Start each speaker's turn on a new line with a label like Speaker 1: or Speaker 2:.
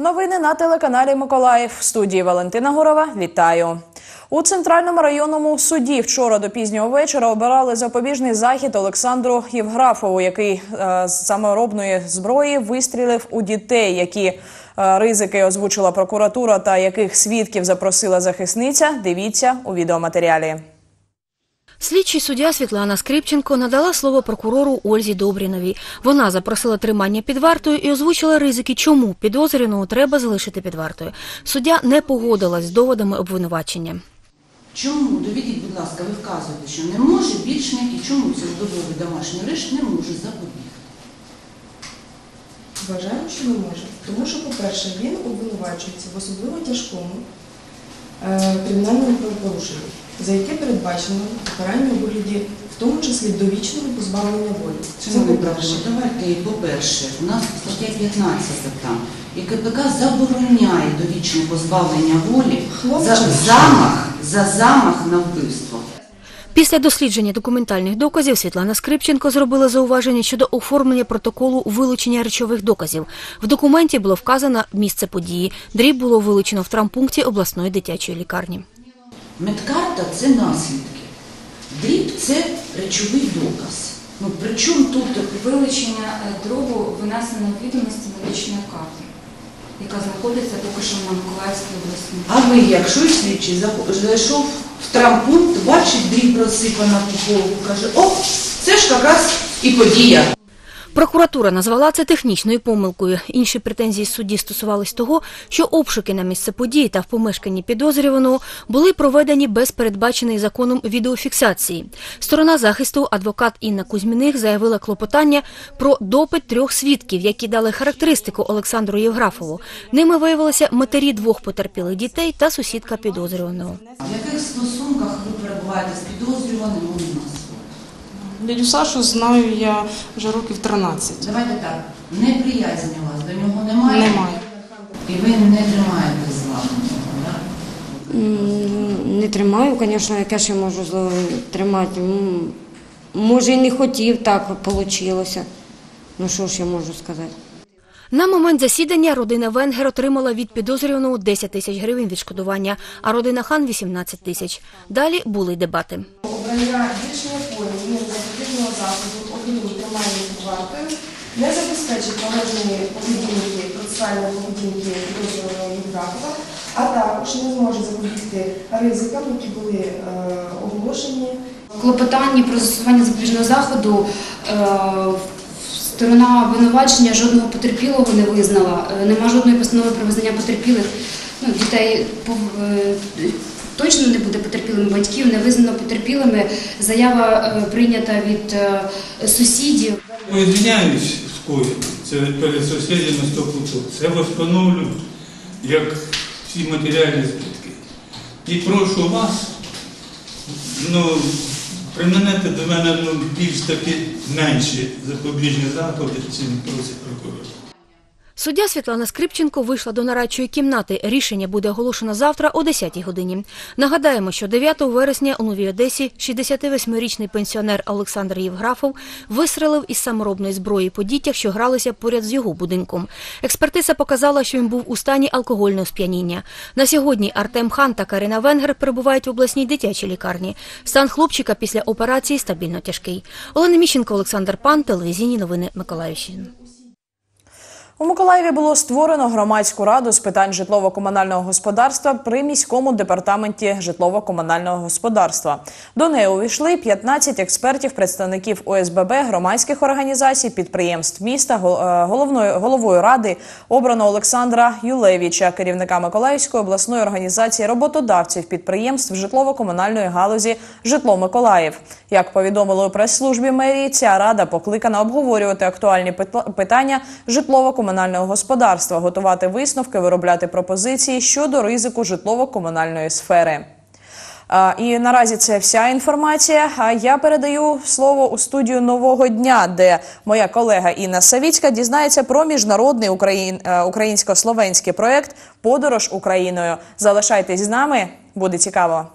Speaker 1: Новини на телеканалі Миколаїв. В студії Валентина Гурова. Вітаю. У центральному районному суді вчора до пізнього вечора обирали запобіжний захід Олександру Євграфову, який е, з саморобної зброї вистрілив у дітей, які е, ризики озвучила прокуратура та яких свідків запросила захисниця. Дивіться у відеоматеріалі.
Speaker 2: Слідчий суддя Світлана Скрипченко надала слово прокурору Ользі Добріновій. Вона запросила тримання під вартою і озвучила ризики, чому підозрюваного треба залишити під вартою. Суддя не погодилась з доводами обвинувачення.
Speaker 3: Чому, доведіть, будь ласка, ви вказуєте, що не може більш ніякий, чому цілодобовий домашній арешт не може запобігти?
Speaker 4: Вважаємо, що не може. Тому що, по-перше, він обвинувачується в особливо тяжкому е, правопорушеннями, за яке передбачено покарання у вигляді, в тому числі довічного позбавлення волі.
Speaker 3: Це не перше. Давайте, по-перше, у нас стаття 15 там, і КПК забороняє довічне позбавлення волі за замах, за замах на вбивство.
Speaker 2: Після дослідження документальних доказів Світлана Скрипченко зробила зауваження щодо оформлення протоколу вилучення речових доказів. В документі було вказано місце події. Дріб було вилучено в травмпункті обласної дитячої лікарні.
Speaker 3: Медкарта це наслідки. Дріб це речовий доказ. Ну, при чому тут
Speaker 5: Вилучення е, дробу винесено в відомості медичної карти, яка знаходиться поки що на Миколаївській обласній.
Speaker 3: А ви, якщо слідчий зайшов в травмпункт, бачить дріб розсипана по полу, каже, о, це ж якраз і подія.
Speaker 2: Прокуратура назвала це технічною помилкою. Інші претензії судді стосувались того, що обшуки на місце події та в помешканні підозрюваного були проведені без передбаченої законом відеофіксації. Сторона захисту, адвокат Інна Кузьміних, заявила клопотання про допит трьох свідків, які дали характеристику Олександру Євграфову. Ними виявилися матері двох потерпілих дітей та сусідка підозрюваного.
Speaker 3: В яких стосунках ви перебуваєте з підозрюваним?
Speaker 4: Дядю Сашу знаю я вже років 13.
Speaker 3: Давайте так, неприязні у вас до нього немає?
Speaker 4: Немає.
Speaker 3: І ви не тримаєте зла нього, так?
Speaker 6: Не тримаю, звісно, яке ж я можу зло тримати. Може, і не хотів, так вийшло. Ну що ж я можу сказати?
Speaker 2: На момент засідання родина Венгер отримала від підозрюваного 10 тисяч гривень відшкодування, а родина Хан – 18 тисяч. Далі були дебати.
Speaker 4: Обрання збільшення форми міри запобіжного заходу обміну тримання під вартою не забезпечить належної поведінки, процесуальної поведінки підозрюваного Євграфова, а також не зможе запобігти ризикам, які були е, оголошені
Speaker 5: В клопотанні про застосування запобіжного заходу е, сторона обвинувачення жодного потерпілого не визнала. Е, Нема жодної постанови про визнання потерпілих. Ну, дітей точно не буде потерпілими батьків, не визнано потерпілими. Заява прийнята від сусідів.
Speaker 7: Я Извиняюсь скоєно, це перед сусідями 100%. Це встановлю як всі матеріальні збитки. І прошу вас, ну, примінити до мене ну, більш таки менші запобіжні заходи, чим просить прокурор.
Speaker 2: Суддя Світлана Скрипченко вийшла до нарадчої кімнати. Рішення буде оголошено завтра о 10-й годині. Нагадаємо, що 9 вересня у Новій Одесі 68-річний пенсіонер Олександр Євграфов вистрелив із саморобної зброї по дітях, що гралися поряд з його будинком. Експертиза показала, що він був у стані алкогольного сп'яніння. На сьогодні Артем Хан та Карина Венгер перебувають в обласній дитячій лікарні. Стан хлопчика після операції стабільно тяжкий. Олена Міщенко, Олександр Пан, телевізійні новини Миколаївщини.
Speaker 1: У Миколаєві було створено громадську раду з питань житлово-комунального господарства при міському департаменті житлово-комунального господарства. До неї увійшли 15 експертів, представників ОСББ, громадських організацій, підприємств міста. Е, Головною головою ради обрано Олександра Юлевіча, керівника Миколаївської обласної організації роботодавців підприємств житлово-комунальної галузі Житло Миколаїв. Як повідомили у прес-службі мерії, ця рада покликана обговорювати актуальні питання житлово-комунального господарства, готувати висновки, виробляти пропозиції щодо ризику житлово-комунальної сфери. І наразі це вся інформація. А я передаю слово у студію нового дня, де моя колега Інна Савіцька дізнається про міжнародний україн... е, українсько-словенський проект Подорож Україною. Залишайтесь з нами, буде цікаво.